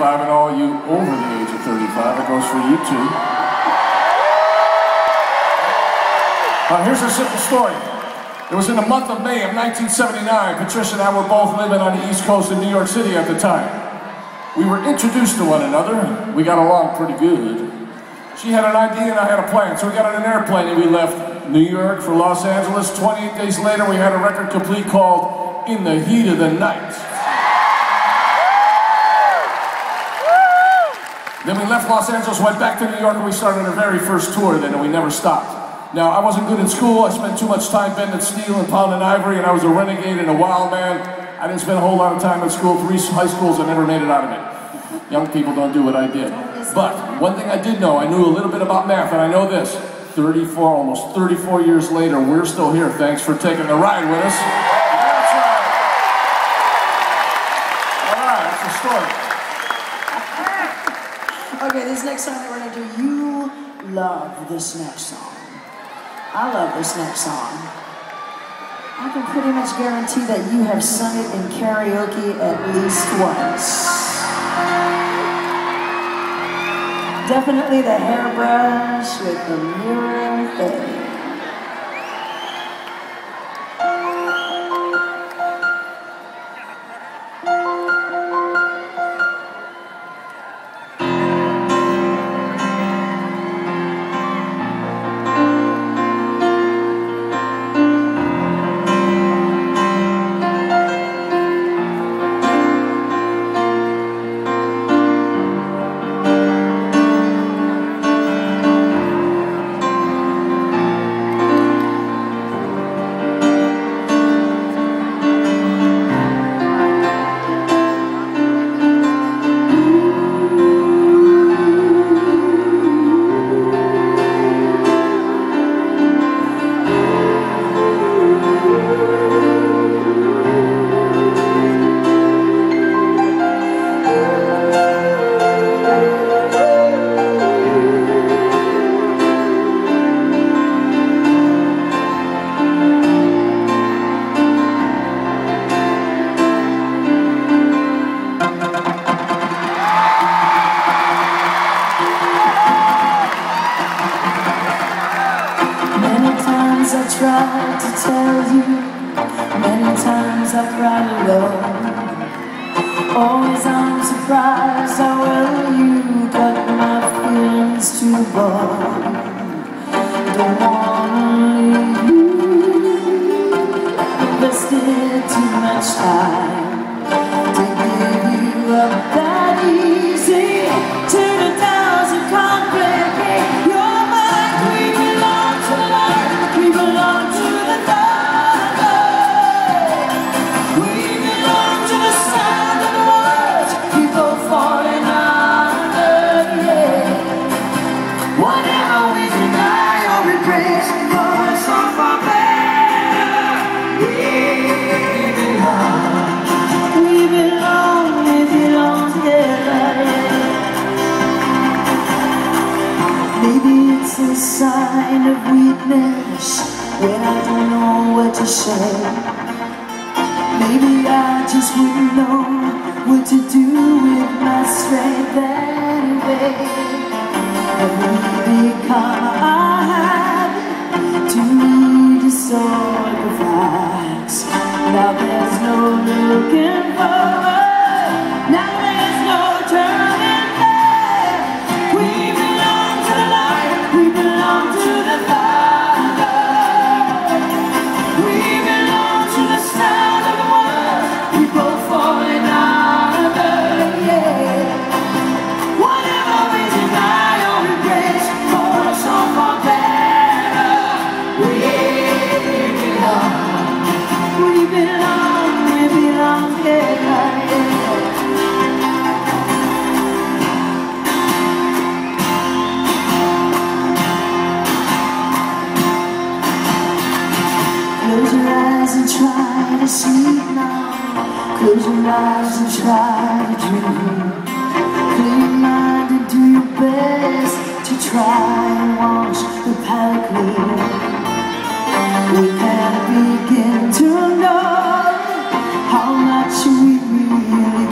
35 and all you over the age of 35. It goes for you too. Uh, here's a simple story. It was in the month of May of 1979. Patricia and I were both living on the East Coast in New York City at the time. We were introduced to one another. We got along pretty good. She had an idea and I had a plan, so we got on an airplane and we left New York for Los Angeles. 28 days later, we had a record complete called In the Heat of the Night. Then we left Los Angeles, went back to New York, and we started our very first tour then, and we never stopped. Now, I wasn't good in school. I spent too much time bending steel and pounding ivory, and I was a renegade and a wild man. I didn't spend a whole lot of time in school, three high schools, I never made it out of it. Young people don't do what I did. But one thing I did know, I knew a little bit about math, and I know this. 34, almost 34 years later, we're still here. Thanks for taking the ride with us. That's right. All right, that's the story. Okay, this next song we're gonna do, you love this next song. I love this next song. I can pretty much guarantee that you have sung it in karaoke at least once. Definitely the hairbrush with the mirror thing. Times I tried to tell you, many times I cried alone. Always I'm surprised how well you cut when I don't know what to say. Maybe I just wouldn't know what to do with my strength anyway. Every become I had to distort the facts. Now there's no looking try to dream Clean and do your best to try and wash the palate clean We can begin to know how much we really